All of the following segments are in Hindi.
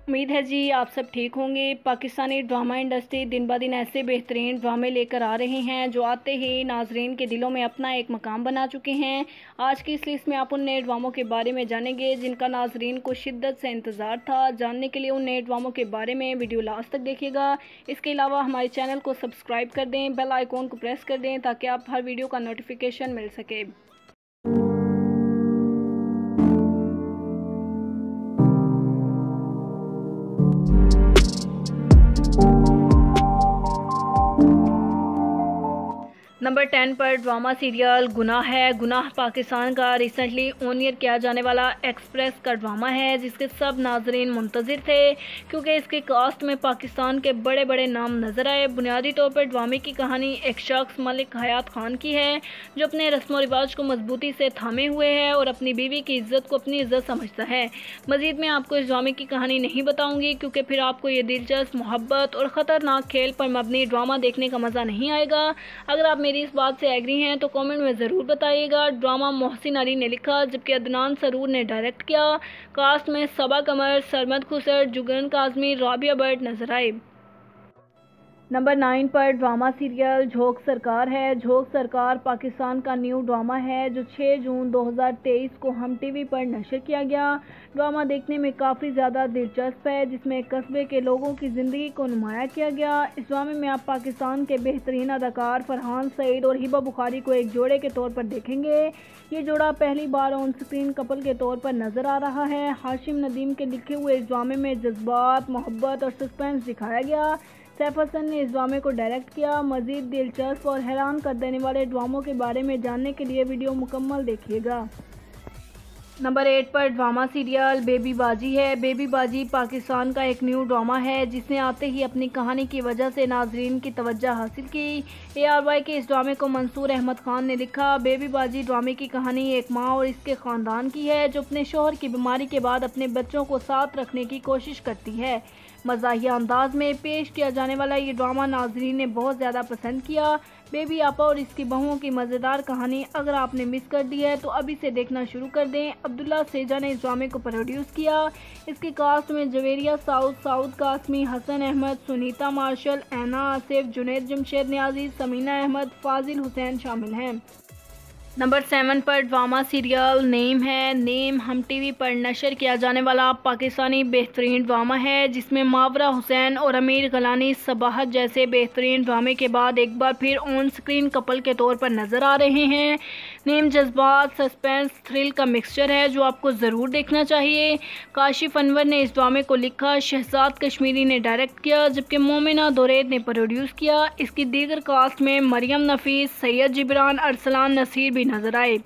उम्मीद है जी आप सब ठीक होंगे। पाकिस्तानी ड्रामा इंडस्ट्री दिन ब दिन ऐसे बेहतरीन ड्रामे लेकर आ रहे हैं, जो आते ही नाजरीन के दिलों में अपना एक मकाम बना चुके हैं। आज की इस लिस्ट में आप उन नए ड्रामों के बारे में जानेंगे, जिनका नाजरीन को शिद्दत से इंतज़ार था। जानने के लिए उन नए ड्रामों के बारे में वीडियो लास्ट तक देखिएगा। इसके अलावा हमारे चैनल को सब्सक्राइब कर दें, बेल आइकॉन को प्रेस कर दें, ताकि आप हर वीडियो का नोटिफिकेशन मिल सके। नंबर टेन पर ड्रामा सीरियल गुनाह है। गुनाह पाकिस्तान का रिसेंटली ऑनियर किया जाने वाला एक्सप्रेस का ड्रामा है, जिसके सब नाजरीन मुंतज़र थे, क्योंकि इसके कास्ट में पाकिस्तान के बड़े बड़े नाम नज़र आए। बुनियादी तौर पर ड्रामे की कहानी एक शख्स मलिक हयात खान की है, जो अपने रस्म व रिवाज को मजबूती से थामे हुए है और अपनी बीवी की इज़्ज़त को अपनी इज़्ज़त समझता है। मजीद मैं आपको इस ड्रामे की कहानी नहीं बताऊँगी, क्योंकि फिर आपको ये दिलचस्प मोहब्बत और ख़तरनाक खेल पर मबनी ड्रामा देखने का मज़ा नहीं आएगा। अगर आप मेरी इस बात से एग्री हैं तो कमेंट में ज़रूर बताइएगा। ड्रामा मोहसिन अली ने लिखा, जबकि अदनान सरूर ने डायरेक्ट किया। कास्ट में सबा कमर सरमद खुसर जुगन काजमी, राबिया भट्ट नज़र आए। नंबर नाइन पर ड्रामा सीरियल झोंक सरकार है। झोंक सरकार पाकिस्तान का न्यू ड्रामा है, जो 6 जून 2023 को हम टीवी पर नशर किया गया। ड्रामा देखने में काफ़ी ज़्यादा दिलचस्प है, जिसमें कस्बे के लोगों की ज़िंदगी को नुमाया किया गया। इस ड्रामे में आप पाकिस्तान के बेहतरीन अदाकार फरहान सईद और हिबा बुखारी को एक जोड़े के तौर पर देखेंगे। ये जोड़ा पहली बार ऑन स्क्रीन कपल के तौर पर नज़र आ रहा है। हाशिम नदीम के लिखे हुए इस ड्रामे में जज्बात, मोहब्बत और सस्पेंस दिखाया गया। सैफ हसन ने इस ड्रामे को डायरेक्ट किया। मजीद दिलचस्प और हैरान कर देने वाले ड्रामों के बारे में जानने के लिए वीडियो मुकम्मल देखिएगा। नंबर एट पर ड्रामा सीरियल बेबी बाजी है। बेबी बाजी पाकिस्तान का एक न्यू ड्रामा है, जिसने आते ही अपनी कहानी की वजह से नाजरीन की तवज्जो हासिल की। ए आर वाई के इस ड्रामे को मंसूर अहमद खान ने लिखा। बेबी बाजी ड्रामे की कहानी एक माँ और इसके ख़ानदान की है, जो अपने शोहर की बीमारी के बाद अपने बच्चों को साथ रखने की कोशिश करती है। मजाहिया अंदाज में पेश किया जाने वाला ये ड्रामा नाजरीन ने बहुत ज़्यादा पसंद किया। बेबी आपा और इसकी बहुओं की मज़ेदार कहानी अगर आपने मिस कर दी है तो अभी से देखना शुरू कर दें। अब्दुल्ला सेजा ने इस ड्रामे को प्रोड्यूस किया। इसके कास्ट में Javeria south south Qasmi Hasan Ahmed, Sunita martial एना आसिफ, जुनेद जमशेद न्याजी समीना अहमद, फाजिल हुसैन शामिल हैं। नंबर सेवन पर ड्रामा सीरियल नेम है। नेम हम टीवी पर नशर किया जाने वाला पाकिस्तानी बेहतरीन ड्रामा है, जिसमें मावरा हुसैन और अमीर गलानी सबाहत जैसे बेहतरीन ड्रामे के बाद एक बार फिर ऑन स्क्रीन कपल के तौर पर नज़र आ रहे हैं। नेम जज्बात सस्पेंस थ्रिल का मिक्सचर है, जो आपको ज़रूर देखना चाहिए। काशिफ अनवर ने इस ड्रामे को लिखा, शहजाद कश्मीरी ने डायरेक्ट किया, जबकि मोमिना दोरेद ने प्रोड्यूस किया। इसकी दीगर कास्ट में मरियम नफीस, सैयद जिब्रान, अरसलान नसीर भी नज़र आए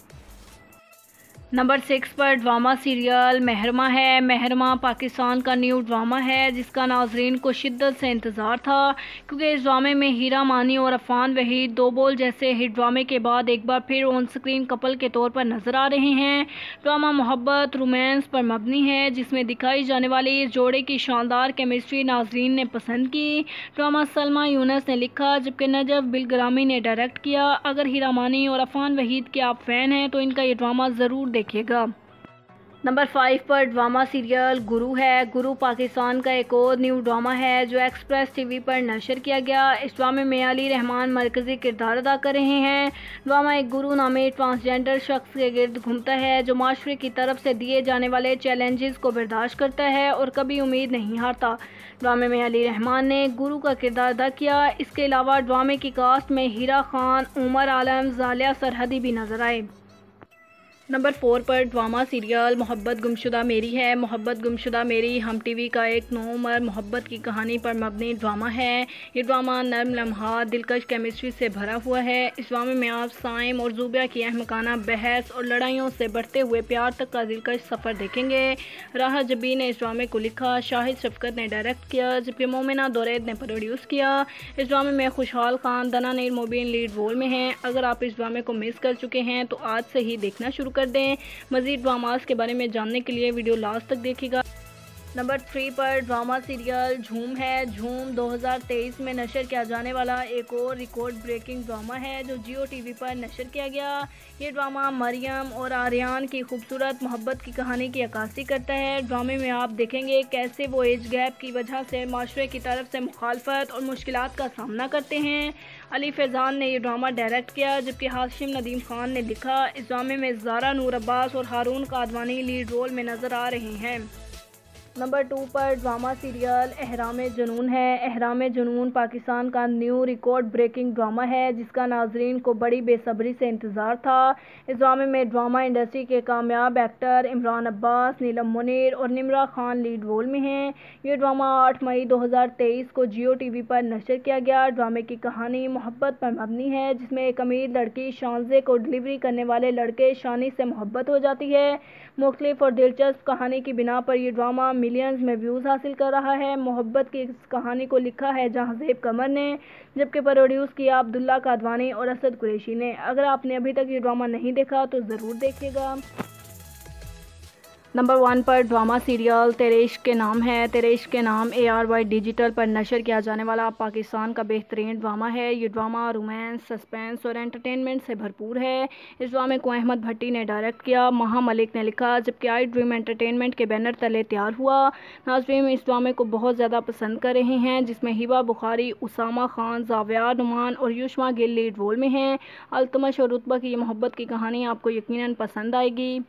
नंबर सिक्स पर ड्रामा सीरियल महरमा है। महरमा पाकिस्तान का न्यू ड्रामा है, जिसका नाजरीन को शिद्दत से इंतज़ार था, क्योंकि इस ड्रामे में हीरा मानी और अफान वहीद दो बोल जैसे हिट ड्रामे के बाद एक बार फिर ऑन स्क्रीन कपल के तौर पर नज़र आ रहे हैं। ड्रामा मोहब्बत रोमांस पर मबनी है, जिसमें दिखाई जाने वाली इस जोड़े की शानदार केमिस्ट्री नाजरीन ने पसंद की। ड्रामा सलमा यूनस ने लिखा, जबकि नजफ बिलग्रामी ने डायरेक्ट किया, अगर हीरा मानी और अफान वहीद के आप फ़ैन हैं तो इनका ये ड्रामा ज़रूर देखिएगा। नंबर फाइव पर ड्रामा सीरियल गुरु है। गुरु पाकिस्तान का एक और न्यू ड्रामा है जो एक्सप्रेस टीवी पर नशर किया गया। इस ड्रामे में अली रहमान मरकज़ी किरदार अदा कर रहे हैं। ड्रामा एक गुरु नामे ट्रांसजेंडर शख्स के गिर्द घूमता है, जो माशरे की तरफ़ से दिए जाने वाले चैलेंजेस को बर्दाश्त करता है और कभी उम्मीद नहीं हारता। ड्रामे में अली रहमान ने गुरु का किरदार अदा किया। इसके अलावा ड्रामे की कास्ट में हीरा खान, उमर आलम, जालिया सरहदी भी नज़र आए। नंबर फोर पर ड्रामा सीरियल मोहब्बत गुमशुदा मेरी है। मोहब्बत गुमशुदा मेरी, हम टीवी का एक नोमर। मोहब्बत की कहानी पर मबनी ड्रामा है। ये ड्रामा नरम लम्हा, दिलकश केमिस्ट्री से भरा हुआ है। इस ड्रामे में आप साइम और जूबिया की अहमकाना बहस और लड़ाइयों से बढ़ते हुए प्यार तक का दिलकश सफ़र देखेंगे। राह जबी ने इस ड्रामे को लिखा, शाहिद शफकत ने डायरेक्ट किया, जबकि मोमिना दौरेद ने प्रोड्यूस किया। इस ड्रामे में खुशहाल खान, दना नीर मोबिन लीड रोल में हैं। अगर आप इस ड्रामे को मिस कर चुके हैं तो आज से ही देखना शुरू कर दें। मज़ीद ड्रामास के बारे में जानने के लिए वीडियो लास्ट तक देखिएगा। नंबर थ्री पर ड्रामा सीरियल झूम है। झूम 2023 में नशर किया जाने वाला एक और रिकॉर्ड ब्रेकिंग ड्रामा है, जो जियो टीवी पर नशर किया गया। ये ड्रामा मरियम और आर्यन की खूबसूरत मोहब्बत की कहानी की अक्सी करता है। ड्रामे में आप देखेंगे कैसे वो एज गैप की वजह से माशरे की तरफ़ से मुखालफत और मुश्किल का सामना करते हैं। अली फैज़ान ने यह ड्रामा डायरेक्ट किया, जबकि हाशिम नदीम खान ने लिखा, इस ड्रामे में ज़ारा नूर अब्बास और हारून कादवानी लीड रोल में नज़र आ रहे हैं। नंबर टू पर ड्रामा सीरियल अहराम जुनून है। अहराम जुनून पाकिस्तान का न्यू रिकॉर्ड ब्रेकिंग ड्रामा है, जिसका नाजरीन को बड़ी बेसब्री से इंतज़ार था। इस ड्रामे में ड्रामा इंडस्ट्री के कामयाब एक्टर इमरान अब्बास, नीलम मुनीर और निमरा खान लीड रोल में हैं। ये ड्रामा आठ मई 2023 को जियो टी वी पर नशर किया गया। ड्रामे की कहानी मोहब्बत पर मबनी है, जिसमें एक अमीर लड़की शानजे को डिलीवरी करने वाले लड़के शानी से मोहब्बत हो जाती है। मुख्तलिफ़ और दिलचस्प कहानी की बिना पर यह ड्रामा मिलियंस में व्यूज़ हासिल कर रहा है। मोहब्बत की इस कहानी को लिखा है जहांजेब कमर ने, जबकि प्रोड्यूस किया अब्दुल्ला कादवानी और असद कुरैशी ने। अगर आपने अभी तक ये ड्रामा नहीं देखा तो ज़रूर देखिएगा। नंबर वन पर ड्रामा सीरियल तेरेश के नाम है। तेरेश के नाम ए आर वाई डिजिटल पर नशर किया जाने वाला पाकिस्तान का बेहतरीन ड्रामा है। ये ड्रामा रोमांस सस्पेंस और एंटरटेनमेंट से भरपूर है। इस ड्रामे को अहमद भट्टी ने डायरेक्ट किया महा मलिक ने लिखा, जबकि आई ड्रीम एंटरटेनमेंट के बैनर तले तैयार हुआ। नाजरीन, इस ड्रामे को बहुत ज़्यादा पसंद कर रहे हैं, जिसमें हिबा बुखारी, उसामा खान, जाविया नुमान और युष्मा गिल लीड रोल में हैं। अलतमश और रुतबा की मोहब्बत की कहानी आपको यकीन पसंद आएगी।